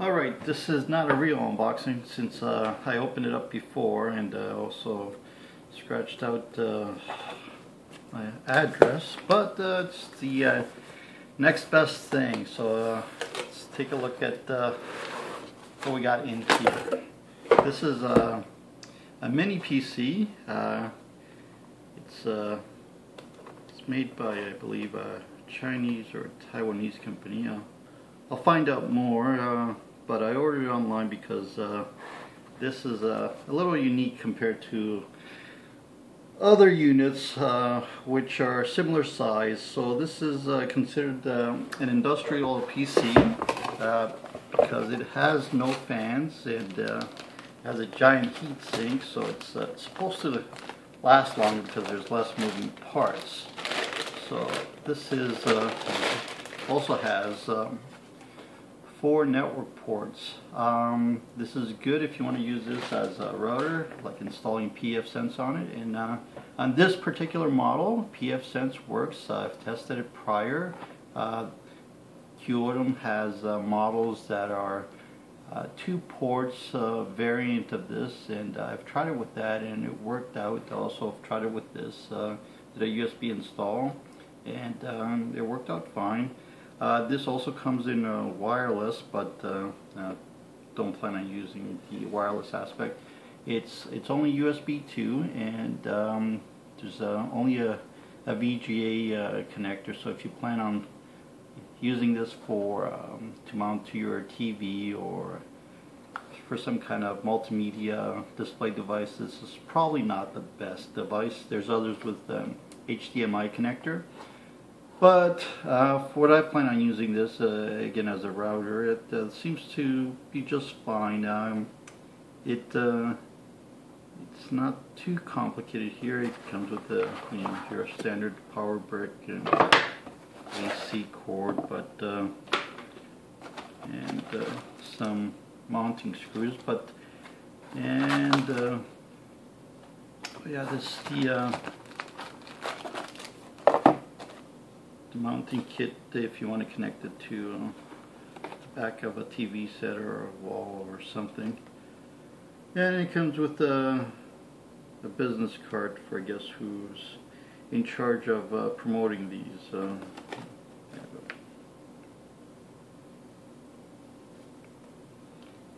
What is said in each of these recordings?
Alright, this is not a real unboxing since uh, I opened it up before and uh, also scratched out uh, my address, but uh, it's the uh, next best thing. So uh, let's take a look at what we got in here. This is a, a mini PC. it's, it's made by, I believe, a Chinese or Taiwanese company. I'll find out more but I ordered it online because uh, this is a, a, little unique compared to other units uh, which are similar size. So this is uh, considered uh, an industrial PC uh, because it has no fans. It uh, has a giant heat sink so it's supposed to last longer because there's less moving parts. So this is also has um, four network ports. Um, this is good if you want to use this as a router, like installing pfSense on it. And uh, on this particular model, pfSense works. Uh, I've tested it prior. Uh, has uh, models that are uh, two ports uh, variant of this, and I've tried it with that, and it worked out. Also, I've tried it with this, uh, did USB install, and um, it worked out fine. Uh, this also comes in uh, wireless, but uh, uh, don't plan on using the wireless aspect. It's it's only USB 2, and um, there's uh, only a, a VGA connector. So if you plan on using this for um, to mount to your TV or for some kind of multimedia display device, this is probably not the best device. There's others with um, HDMI connector. But uh, for what I plan on using this, uh, again as a router, it uh, seems to be just fine. Um, it uh, It's not too complicated here. It comes with the, you know, your standard power brick and AC cord, but uh, and uh, some mounting screws. But and yeah, this the the mounting kit if you want to connect it to uh, the back of a TV set or a wall or something. And it comes with a, a business card for I guess who's in charge of uh, promoting these. Uh,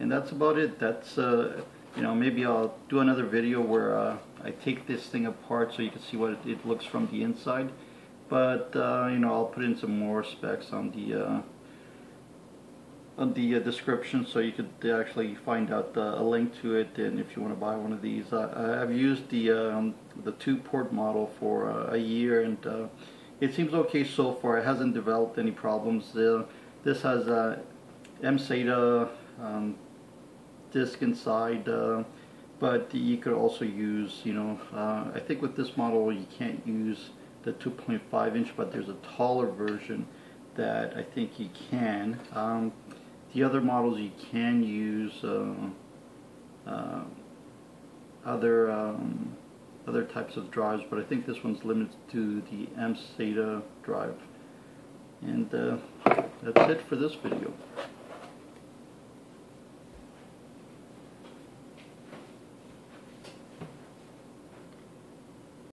and that's about it. That's uh, you know maybe I'll do another video where uh, I take this thing apart so you can see what it looks from the inside but uh, you know I'll put in some more specs on the uh, on the uh, description so you could actually find out uh, a link to it. And if you want to buy one of these I've used the um, the two port model for uh, a year and uh, it seems okay so far. It hasn't developed any problems. This has a MSATA um, disk inside but you could also use you know I think with this model you can't use the 2.5 inch, but there's a taller version that I think you can. Um, the other models you can use uh, uh, other um, other types of drives, but I think this one's limited to the MSATA drive. And uh, that's it for this video.